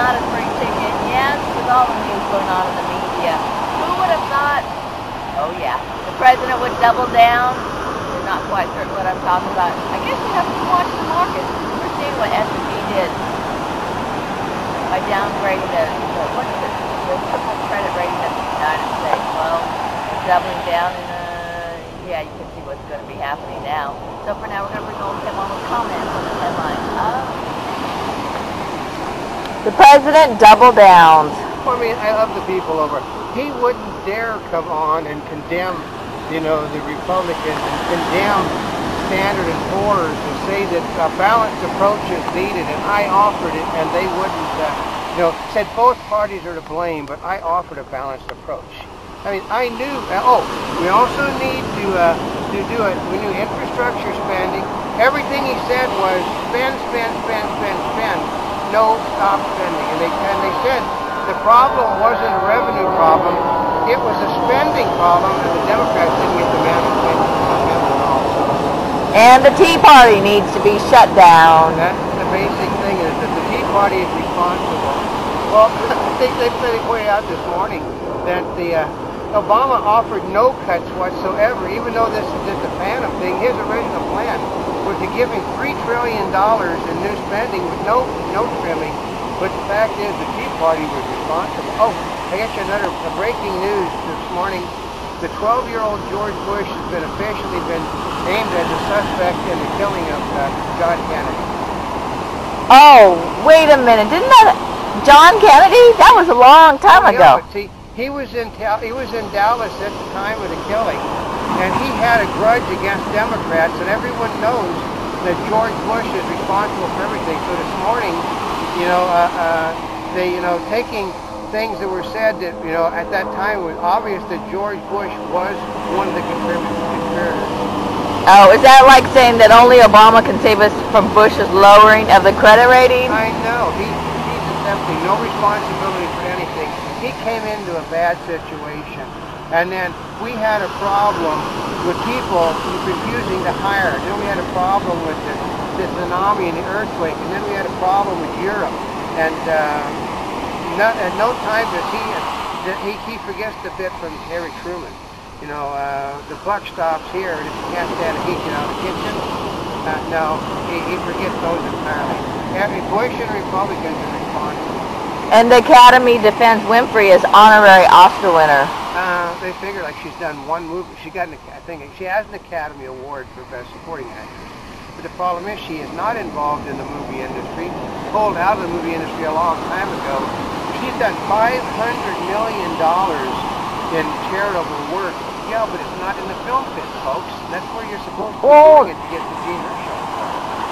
not a free ticket. Yes, with all the news going on in the media. Who would have thought, oh yeah, the president would double down? You're not quite certain what I'm talking about. I guess you have to watch the market. We're seeing what S&P did by downgrading the, the what's the, the triple credit rating of the United States. Well, doubling down and uh, yeah, you can see what's going to be happening now. So for now, we're going to bring Oldecam on with comments on the headline. Oh. The president double. Well, I mean, I love the people over. He wouldn't dare come on and condemn, you know, the Republicans and condemn Standard and Poor's and say that a balanced approach is needed, and I offered it, and they wouldn't, uh, you know, said both parties are to blame, but I offered a balanced approach. I mean, I knew, uh, oh, we also need to, uh, to do it, we knew infrastructure spending. Everything he said was spend, spend, spend, spend, spend no stop spending. And they, and they said the problem wasn't a revenue problem, it was a spending problem, and the Democrats didn't get the management and the Tea Party needs to be shut down. That's the basic thing is that the Tea Party is responsible. Well, they, they, they pointed out this morning that the uh, Obama offered no cuts whatsoever, even though this is just a phantom thing. His original plan was to give him $3 trillion in new spending with no, no trimming. But the fact is the Tea Party was responsible. Oh, I got you another breaking news this morning. The 12-year-old George Bush has been officially been named as a suspect in the killing of uh, John Kennedy. Oh, wait a minute. Didn't that John Kennedy? That was a long time oh, ago. Yeah, see, he was in he was in Dallas at the time of the killing and he had a grudge against Democrats, and everyone knows that George Bush is responsible for everything. So this morning, you know, uh, uh, they, you know, taking things that were said that, you know, at that time it was obvious that George Bush was one of the conspirators. Oh, is that like saying that only Obama can save us from Bush's lowering of the credit rating? I know. He, accepting no responsibility for anything. He came into a bad situation. And then we had a problem with people refusing to hire. Then we had a problem with the, the tsunami and the earthquake. And then we had a problem with Europe. And uh, no, at no time does he, he, he forgets the bit from Harry Truman. You know, uh, the buck stops here, and if you can't stand a heat, get out of the kitchen. Uh, no, he, he forgets those entirely. Every Bush and Republicans are responsible. And the Academy defends Winfrey as honorary Oscar winner. Uh, they figure like she's done one movie. She got an I think she has an Academy Award for Best Supporting Actress. But the problem is she is not involved in the movie industry. Pulled out of the movie industry a long time ago. She's done five hundred million dollars in charitable work. Yeah, but it's not in the film pit, folks. That's where you're supposed to it to get the show.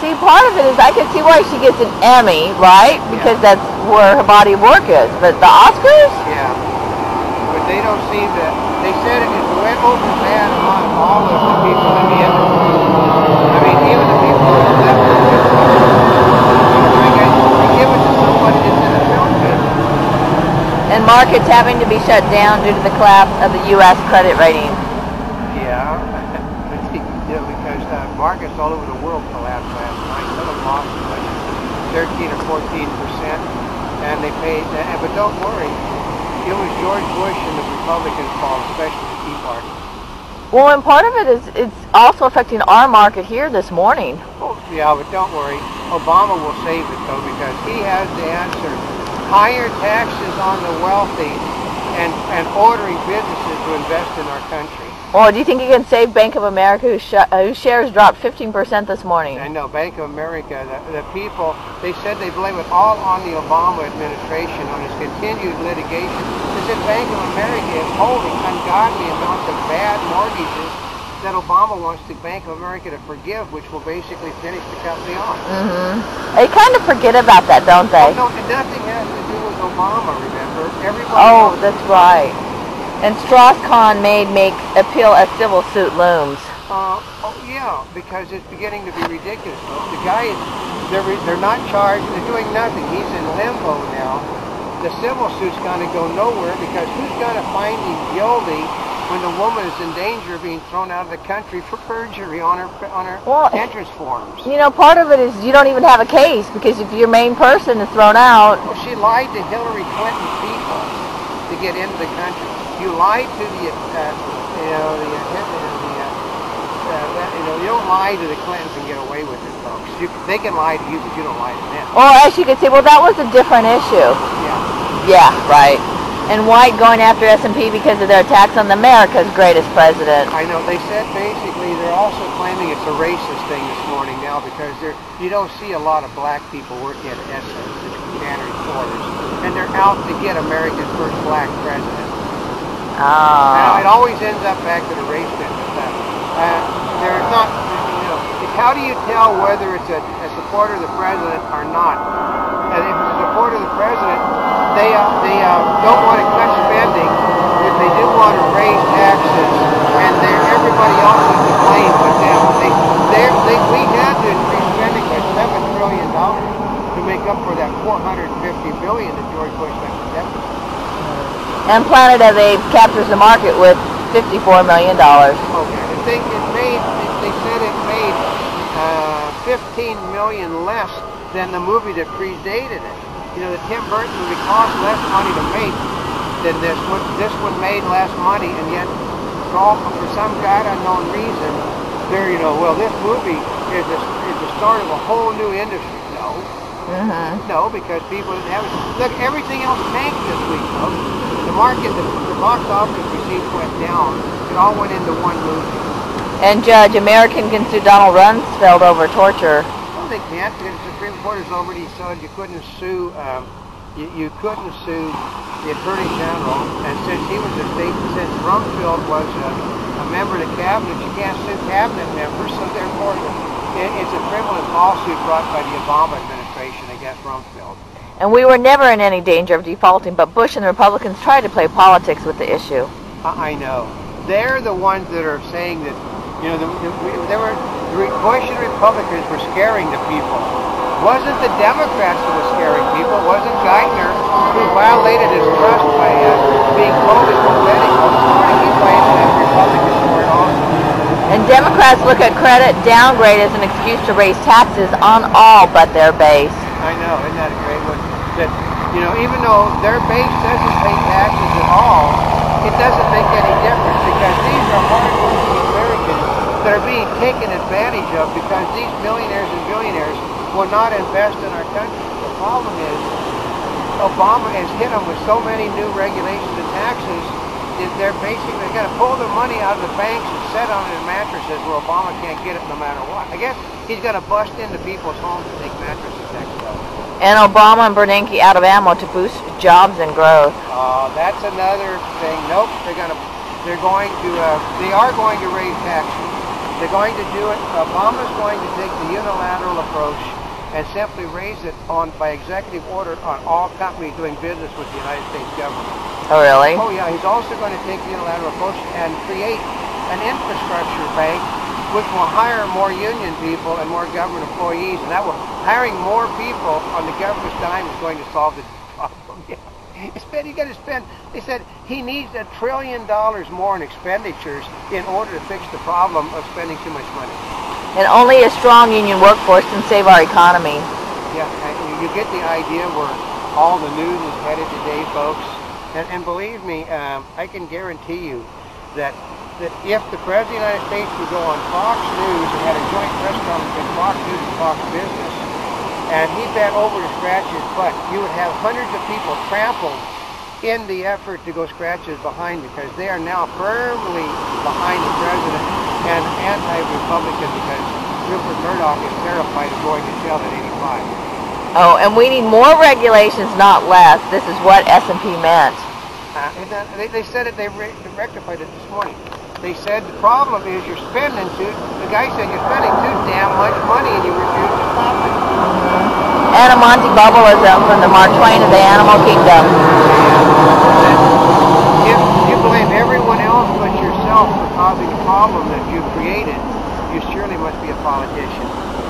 See, part of it is I can see why she gets an Emmy, right? Because yeah. that's where her body of work is. But the Oscars? Yeah But they don't seem to, they said it went over bad on all of the people in the industry. I mean, even the people who are left in the they give it to that's in the film business. And markets having to be shut down due to the collapse of the U.S. credit rating. Yeah, markets all over the world collapsed last night. Some of them lost like 13 or 14 percent, and they paid. Uh, but don't worry, it was George Bush and the Republicans' fault, especially the Tea Party. Well, and part of it is it's also affecting our market here this morning. Oh, yeah, but don't worry. Obama will save it, though, because he has the answer. Higher taxes on the wealthy and, and ordering businesses to invest in our country. Well, do you think you can save Bank of America, whose, sh- uh, whose shares dropped 15% this morning? I know, Bank of America, the, the, people, they said they blame it all on the Obama administration, on his continued litigation. They said Bank of America is holding ungodly amounts of bad mortgages that Obama wants the Bank of America to forgive, which will basically finish the company off. Mm-hmm. They kind of forget about that, don't they? Well, no, nothing has to do with Obama, remember? Everybody oh, that's right. And Strauss-Kahn made make appeal a civil suit looms. Uh, oh yeah, because it's beginning to be ridiculous. The guy, they're they're not charged. They're doing nothing. He's in limbo now. The civil suit's going to go nowhere because who's going to find him guilty when the woman is in danger of being thrown out of the country for perjury on her on her Well, entrance forms. You know, part of it is you don't even have a case because if your main person is thrown out, Well, she lied to Hillary Clinton people to get into the country. You lied to the, uh, you know, the, uh, the, uh, you know, you don't lie to the Clintons and get away with it, folks. You, they can lie to you, but you don't lie to them. or as you could say, well, that was a different issue. Yeah. Yeah, right. And White going after S&P because of their attacks on America's greatest president. I know. They said basically they're also claiming it's a racist thing this morning now because they're, you don't see a lot of black people working at the Cannery Quarters, and they're out to get America's first black president. Now, it Oh. always ends up back to the race thing. Uh, there's not, you know, how do you tell whether it's a, a supporter of the president or not? And if it's a supporter of the president, they uh, they uh, don't want to cut spending, but they do want to raise taxes, and they're everybody else is to blame but them. They, they're, they we had to increase spending by seven trillion dollars to make up for that 450 billion that George Bush left. And Planet of the Apes captures the market with $54 million. Okay. It, they, it made, they said it made uh, 15 million less than the movie that predated it. You know, the Tim Burton movie cost less money to make than this one. This one made less money, and yet, for, all, for some god unknown reason, they're, you know, well, this movie is the, is the start of a whole new industry. No, Mm-hmm. no, because people didn't have it. Look, everything else tanked this week, folks. The market, the, the box office receipts went down. It all went into one movie. And Judge American can sue Donald Rumsfeld over torture. Well, they can't because the Supreme Court has already said you couldn't sue. Um, you, you couldn't sue the Attorney General, and since he was a state, since Rumsfeld was a, a member of the cabinet, you can't sue cabinet members. So therefore, it, it's a frivolous lawsuit brought by the Obama administration against Rumsfeld. And we were never in any danger of defaulting, but Bush and the Republicans tried to play politics with the issue. I know. They're the ones that are saying that, you know, the, the, they were, the Bush and Republicans were scaring the people. Wasn't the Democrats that were scaring people? Wasn't Geithner who violated his trust by uh, being told his pathetic? This morning he blaming that Republicans for it also. And Democrats look at credit downgrade as an excuse to raise taxes on all but their base. I know, isn't that a great one? That, you know, even though their base doesn't pay taxes at all, it doesn't make any difference because these are hardworking Americans that are being taken advantage of because these millionaires and billionaires will not invest in our country. The problem is Obama has hit them with so many new regulations and taxes that they're basically going to pull their money out of the banks and set on in mattresses where Obama can't get it no matter what. I guess he's going to bust into people's homes and take mattresses. And Obama and Bernanke out of ammo to boost jobs and growth. Uh, that's another thing. Nope, they're gonna, they're going to, uh, they are going to raise taxes. They're going to do it. Obama's going to take the unilateral approach and simply raise it on by executive order on all companies doing business with the United States government. Oh, really? Oh yeah, he's also going to take the unilateral approach and create an infrastructure bank which will hire more union people and more government employees, and that will hiring more people on the government's dime is going to solve the problem. Yeah. Spend, you got to spend. They said he needs a trillion dollars more in expenditures in order to fix the problem of spending too much money. And only a strong union workforce can save our economy. Yeah, you get the idea where all the news is headed today, folks. And, and believe me, um, I can guarantee you that that if the President of the United States would go on Fox News and had a joint press conference with Fox News and Fox Business, and he bent over to scratch his butt, you would have hundreds of people trampled in the effort to go scratch his behind because they are now firmly behind the President and anti-Republican because Rupert Murdoch is terrified of going to jail at 85. Oh, and we need more regulations, not less. This is what S&P meant. Uh, they, they said it, they re- rectified it this morning. They said the problem is you're spending too, the guy said you're spending too damn much money and you refuse to stop it. Montebubbleism uh, from the Mark Twain of the Animal Kingdom. If you blame everyone else but yourself for causing a problem that you created, you surely must be a politician.